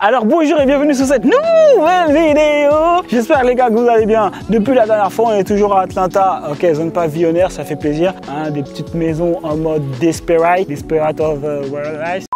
Alors bonjour et bienvenue sur cette nouvelle vidéo. J'espère les gars que vous allez bien. Depuis la dernière fois on est toujours à Atlanta. Ok zone pavillonnaire ça fait plaisir. Hein, Des petites maisons en mode Desperate. Desperate of uh, Paradise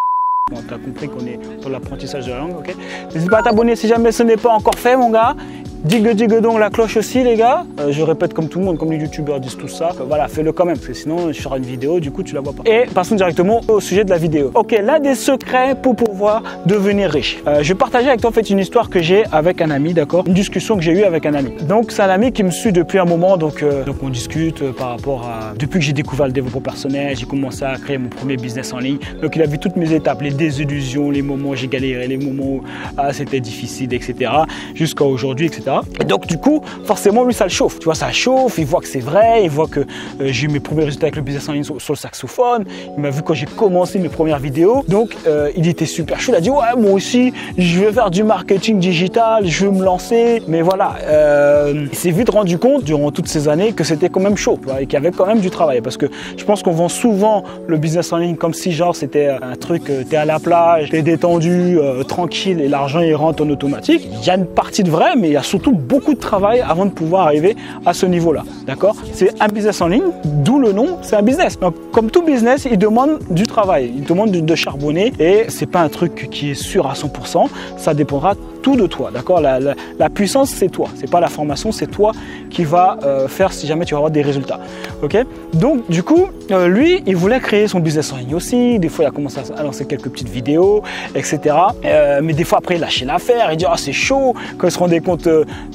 Bon, t'as compris qu'on est pour l'apprentissage de la langue, ok. N'hésite pas à t'abonner si jamais ce n'est pas encore fait, mon gars. Digue digue donc la cloche aussi les gars. Euh, je répète comme tout le monde, comme les youtubeurs disent tout ça. Euh, voilà, fais-le quand même, parce que sinon je ferai une vidéo, du coup tu la vois pas. Et passons directement au sujet de la vidéo. Ok, l'un des secrets pour pouvoir devenir riche. Euh, je vais partager avec toi en fait une histoire que j'ai avec un ami, d'accord? Une discussion que j'ai eue avec un ami. Donc c'est un ami qui me suit depuis un moment, donc, donc on discute par rapport à... Depuis que j'ai découvert le développement personnel, j'ai commencé à créer mon premier business en ligne. Donc il a vu toutes mes étapes, les désillusions, les moments où j'ai galéré, les moments où ah, c'était difficile, etc. Jusqu'à aujourd'hui, etc. Et donc du coup, forcément, lui, ça le chauffe. Tu vois, ça chauffe, il voit que c'est vrai, il voit que euh, j'ai eu mes premiers résultats avec le business en ligne sur, le saxophone. Il m'a vu quand j'ai commencé mes premières vidéos. Donc, euh, il était super chaud. Il a dit, ouais, moi aussi, je vais faire du marketing digital, je veux me lancer. Mais voilà, euh, il s'est vite rendu compte durant toutes ces années que c'était quand même chaud et qu'il y avait quand même du travail. Parce que je pense qu'on vend souvent le business en ligne comme si, genre, c'était un truc, t'es à la plage, t'es détendu, tranquille et l'argent, il rentre en automatique. Il y a une partie de vrai, mais il y a surtout beaucoup de travail avant de pouvoir arriver à ce niveau-là. D'accord? C'est un business en ligne, d'où le nom, c'est un business. Comme tout business, il demande du travail, il demande de, charbonner et c'est pas un truc qui est sûr à 100%. Ça dépendra tout de toi. D'accord? La, puissance, c'est toi. C'est pas la formation, c'est toi qui va euh, faire si jamais tu vas avoir des résultats. Ok? Donc, du coup, euh, lui, il voulait créer son business en ligne aussi. Des fois, il a commencé à lancer quelques petites vidéos, etc. Euh, mais des fois, après, il lâchait l'affaire. Il dit, ah, c'est chaud. Quand il se rendait compte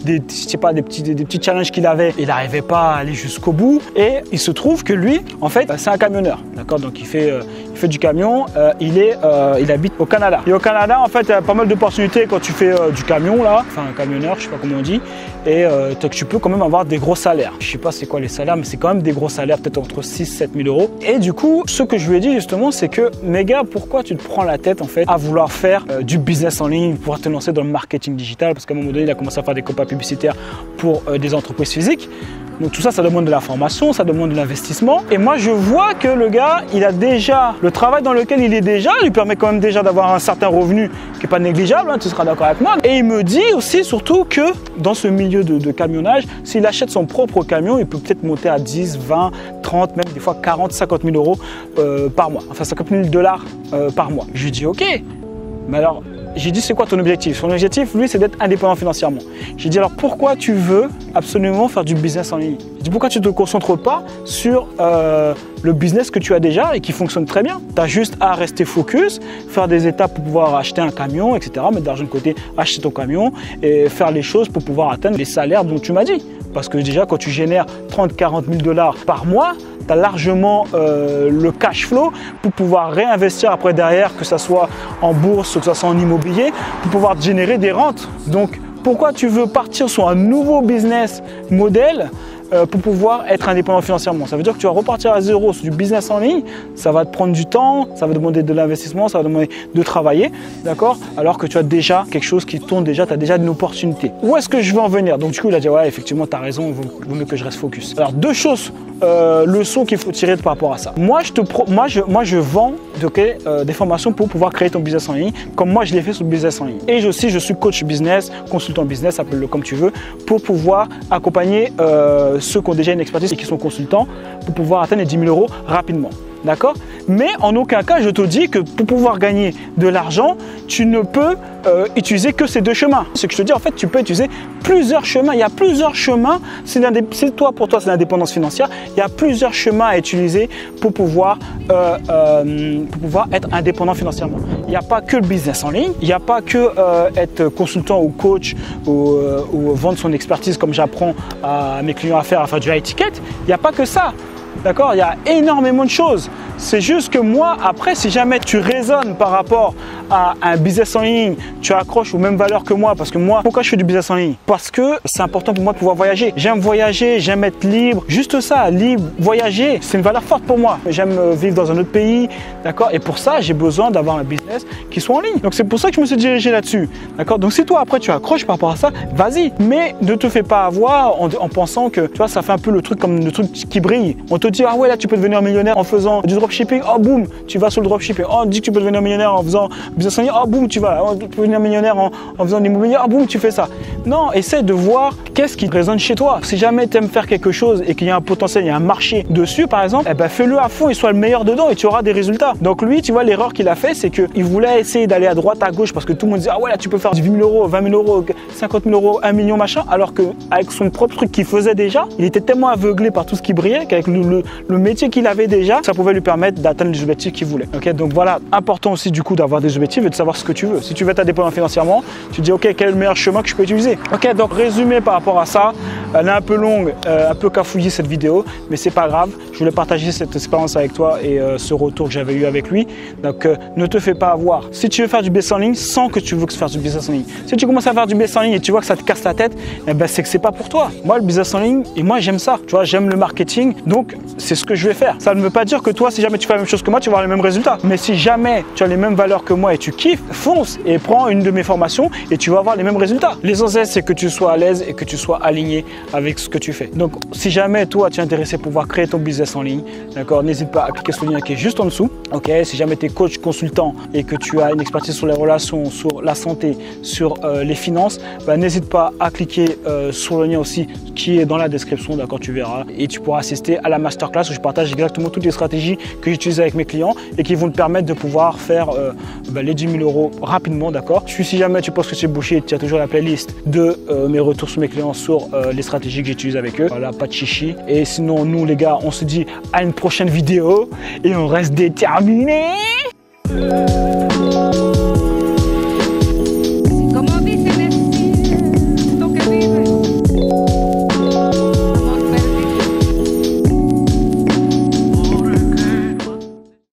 des, je pas, des petits, des, petits challenges qu'il avait, il n'arrivait pas à aller jusqu'au bout. Et il se trouve que lui, en fait, c'est un camionneur. D'accord? Donc il fait, il fait du camion. Il, est, il habite au Canada. Et au Canada, en fait, il y a pas mal d'opportunités quand tu fais du camion, là. Enfin, un camionneur, je sais pas comment on dit. Et tu peux quand même avoir des gros salaires. Je sais pas c'est quoi les salaires, mais c'est quand même des gros salaires, peut-être entre 6 7 000 euros. Et du coup, ce que je lui ai dit justement, c'est que, mes gars, pourquoi tu te prends la tête, en fait, à vouloir faire du business en ligne, pour te lancer dans le marketing digital? Parce qu'à un moment donné, il a commencé à faire des copains publicitaires pour euh, des entreprises physiques. Donc tout ça, ça demande de la formation, ça demande de l'investissement. Et moi, je vois que le gars, il a déjà le travail dans lequel il est déjà, lui permet quand même déjà d'avoir un certain revenu qui n'est pas négligeable, hein, tu seras d'accord avec moi. Et il me dit aussi surtout que dans ce milieu de, camionnage, s'il achète son propre camion, il peut peut-être monter à 10, 20, 30, même des fois 40, 50 000 euros euh, par mois. Enfin 50 000 dollars euh, par mois. Je lui dis ok, mais alors j'ai dit c'est quoi ton objectif? Son objectif, lui, c'est d'être indépendant financièrement. J'ai dit alors pourquoi tu veux absolument faire du business en ligne? J'ai dit pourquoi tu ne te concentres pas sur euh, le business que tu as déjà et qui fonctionne très bien? Tu as juste à rester focus, faire des étapes pour pouvoir acheter un camion, etc. Mettre de l'argent de côté, acheter ton camion et faire les choses pour pouvoir atteindre les salaires dont tu m'as dit. Parce que déjà, quand tu génères 30, 40 000 dollars par mois, tu as largement euh, le cash flow pour pouvoir réinvestir après derrière, que ce soit en bourse, que ce soit en immobilier, pour pouvoir générer des rentes. Donc, pourquoi tu veux partir sur un nouveau business modèle pour pouvoir être indépendant financièrement. Ça veut dire que tu vas repartir à zéro sur du business en ligne, ça va te prendre du temps, ça va demander de l'investissement, ça va demander de travailler, d'accord? Alors que tu as déjà quelque chose qui tourne déjà, tu as déjà une opportunité. Où est-ce que je veux en venir? Donc du coup, il a dit, ouais, effectivement, tu as raison, il vaut, mieux que je reste focus. Alors deux choses, euh, leçons qu'il faut tirer par rapport à ça. Moi, je, te moi, je, moi, je vends euh, des formations pour pouvoir créer ton business en ligne, comme moi, je l'ai fait sur business en ligne. Et aussi, je suis coach business, consultant business, appelle-le comme tu veux, pour pouvoir accompagner euh, ceux qui ont déjà une expertise et qui sont consultants pour pouvoir atteindre les 10 000 euros rapidement. D'accord? Mais en aucun cas, je te dis que pour pouvoir gagner de l'argent, tu ne peux euh, utiliser que ces deux chemins. Ce que je te dis, en fait, tu peux utiliser plusieurs chemins. Il y a plusieurs chemins. Si toi, pour toi, c'est l'indépendance financière, il y a plusieurs chemins à utiliser pour pouvoir, euh, euh, pour pouvoir être indépendant financièrement. Il n'y a pas que le business en ligne. Il n'y a pas que être consultant ou coach ou, ou, vendre son expertise comme j'apprends à mes clients à faire, à faire du high ticket. Il n'y a pas que ça. D'accord Il y a énormément de choses. C'est juste que moi, après, si jamais tu raisonnes par rapport à un business en ligne, tu accroches aux mêmes valeurs que moi. Parce que moi, pourquoi je fais du business en ligne? Parce que c'est important pour moi de pouvoir voyager. J'aime voyager, j'aime être libre. Juste ça, libre, voyager, c'est une valeur forte pour moi. J'aime euh, vivre dans un autre pays. D'accord? Et pour ça, j'ai besoin d'avoir un business qui soit en ligne. Donc c'est pour ça que je me suis dirigé là-dessus. D'accord? Donc si toi, après, tu accroches par rapport à ça, vas-y. Mais ne te fais pas avoir en, pensant que, tu vois, ça fait un peu le truc comme le truc qui brille. On te dire, ah ouais, là, tu peux devenir millionnaire en faisant du dropshipping. Oh, boum, tu vas sur le dropshipping. Oh, on dit que tu peux devenir millionnaire en faisant business en ligne. Oh, boum, tu vas. Oh, tu peux devenir millionnaire en, en faisant de l'immobilier. Oh, boum, tu fais ça. Non, essaie de voir qu'est-ce qui résonne chez toi. Si jamais tu aimes faire quelque chose et qu'il y a un potentiel, il y a un marché dessus, par exemple, eh ben, fais-le à fond et sois le meilleur dedans et tu auras des résultats. Donc lui, tu vois, l'erreur qu'il a fait, c'est qu'il voulait essayer d'aller à droite, à gauche parce que tout le monde disait, ah ouais, là, tu peux faire 8 000 euros, 20 000 euros, 50 000 euros, 1 million, machin. Alors qu'avec son propre truc qu'il faisait déjà, il était tellement aveuglé par tout ce qui brillait qu'avec le, métier qu'il avait déjà, ça pouvait lui permettre d'atteindre les objectifs qu'il voulait. Ok, donc voilà, important aussi du coup d'avoir des objectifs et de savoir ce que tu veux. Si tu veux être indépendant financièrement, tu te dis, ok, quel est le meilleur chemin que je peux utiliser? Ok, donc résumé par rapport à ça, elle est un peu longue, euh, un peu cafouillée cette vidéo, mais c'est pas grave. Je voulais partager cette expérience avec toi et euh, ce retour que j'avais eu avec lui. Donc euh, ne te fais pas avoir. Si tu veux faire du business en ligne, sans que tu veux faire du business en ligne. Si tu commences à faire du business en ligne et tu vois que ça te casse la tête, eh ben, c'est que c'est pas pour toi. Moi, le business en ligne, et moi j'aime ça. Tu vois, j'aime le marketing, donc c'est ce que je vais faire. Ça ne veut pas dire que toi, si jamais tu fais la même chose que moi, tu vas avoir les mêmes résultats. Mais si jamais tu as les mêmes valeurs que moi et tu kiffes, fonce et prends une de mes formations et tu vas avoir les mêmes résultats. L'essentiel, c'est que tu sois à l'aise et que tu sois aligné avec ce que tu fais. Donc, si jamais toi, tu es intéressé pour pouvoir créer ton business en ligne, d'accord, n'hésite pas à cliquer sur le lien qui est juste en dessous. Ok, si jamais tu es coach, consultant et que tu as une expertise sur les relations, sur la santé, sur euh, les finances, bah, n'hésite pas à cliquer euh, sur le lien aussi qui est dans la description, d'accord, tu verras. Et tu pourras assister à la masterclass où je partage exactement toutes les stratégies que j'utilise avec mes clients et qui vont te permettre de pouvoir faire euh, bah, les 10 000 euros rapidement, d'accord? Si jamais tu penses que c'est bouché, tu as toujours la playlist de mes retours sur mes clients sur les stratégies que j'utilise avec eux. Voilà, pas de chichi. Et sinon, nous les gars, on se dit à une prochaine vidéo et on reste déterminés.